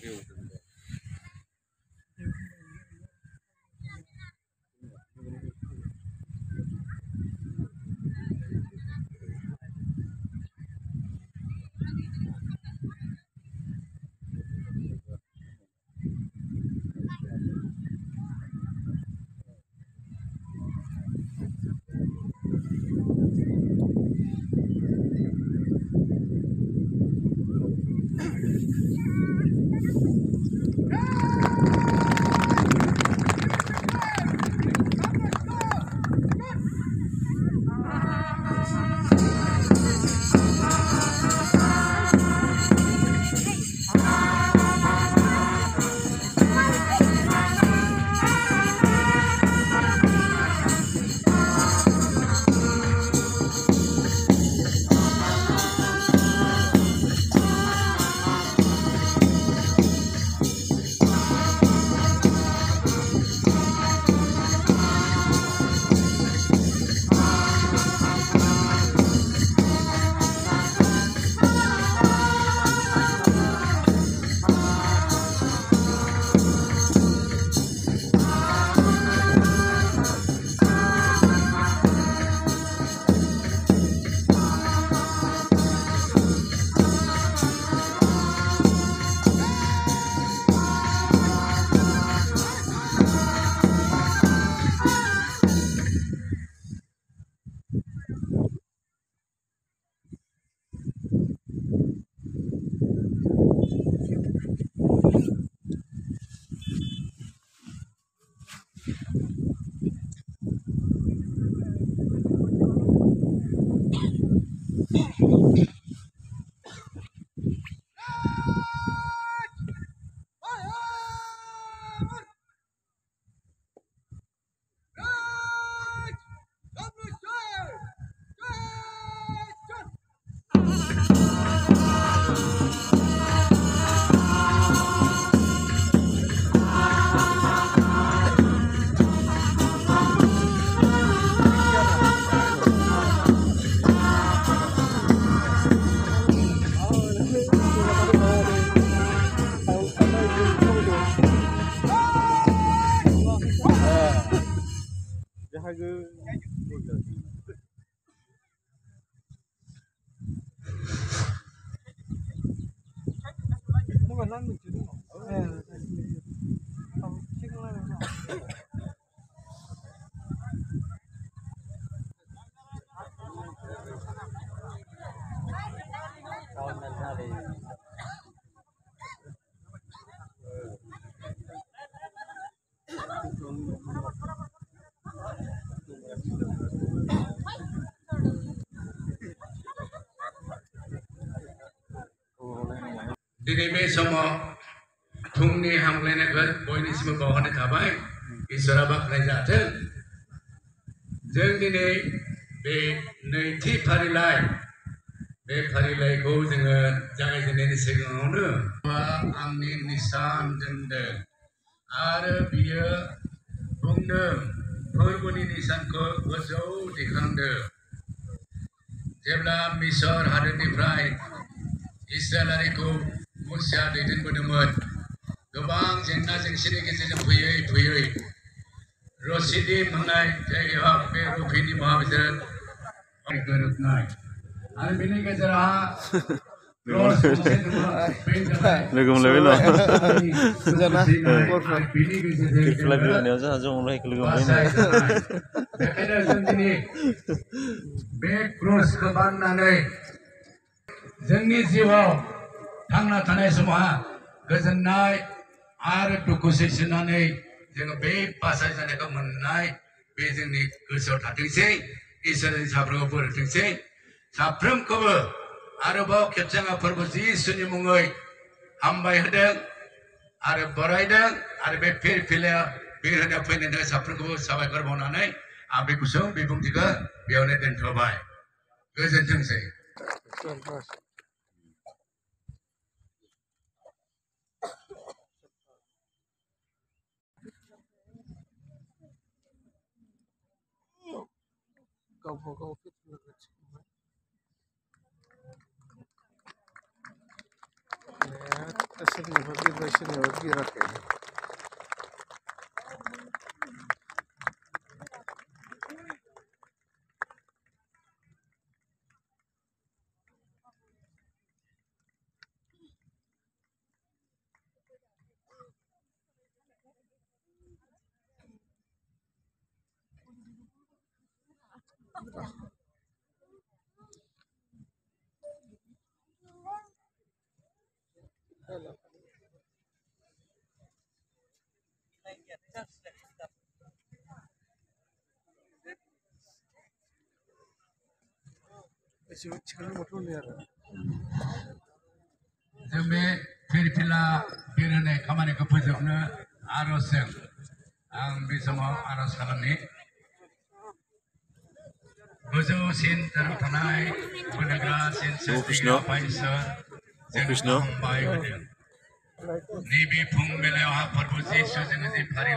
Кирилл. ভাগে 누가 남는 줄은 없 어. बे समाव फुंनि हामग्लायनायखौ बयनिसिमबो बावहरनाय थाबाय इसोरा बाख्नाय जाथों जों दिनै बे नैथि फारिलाइ बे फारिलाइखौ जोङो जागायजेननायनि सिगाङावनो आंनि निसान दोनदों आरो बियो बुंदों फोरबोनि निसानखौ गोजौ दिखांदों जेब्ला मिसर हादोरनिफ्राय इस्राएलारिखौ मुसिया दैदेनबोदोंमोन गोबां जेंना जेंसिनि गेजेरजों फैयै फैयै रसिदि मोननाय जायगायाव बे रफिनि महाबिसोर गोरोबनाय आरो बेनि गेजेराव लोगो मोनलायबाय न' बेनि गेजेरजों जोंहा जमलायखौ लोगो मोनबाय बेखायनो जों दिनै बे क्रसखौ बाननानै जोंनि जिउआव थांना थानाय समाव गोजोननाय आरो दुखु सैसोनानै जोङो बे बासाय जानायखौ मोननाय बे जोंनि गोसोआव थाथोंसै इसोरनि साफ्रोमखौ बोर होथोंसै साफ्रोमखौबो आरोबाव खेबसेङा फोरबो जिसुनि मुङै हामबाय होदों आरो बरायदों आरो बे फिरफिलाया बिर होनायाव फैनायनि थाखाय साफ्रोमखौबो साबायखर बावनानै आं बे गुसुं बिबुंथिखौ बेयावनो दोनथ'बाय गोजोनथोंसै गावबा होगा सोरनिबा बिरबाय सोरनिबा बिराखै एसेबो थिखांनो मोनथ'नो आरो जों बे फिरफिला बिर होनाय खामानिखौ फोजोबनो आर'जजों आं बे समाव आर'ज खालामनि गोजौसिन धोरोम थानाय बोलोग्रासिन कृष्ण। आफा इसोर जों कृष्ण। हामबाय होदों नैबे फुं बेलायावहा फोरबो जिसु जोङो जे फारि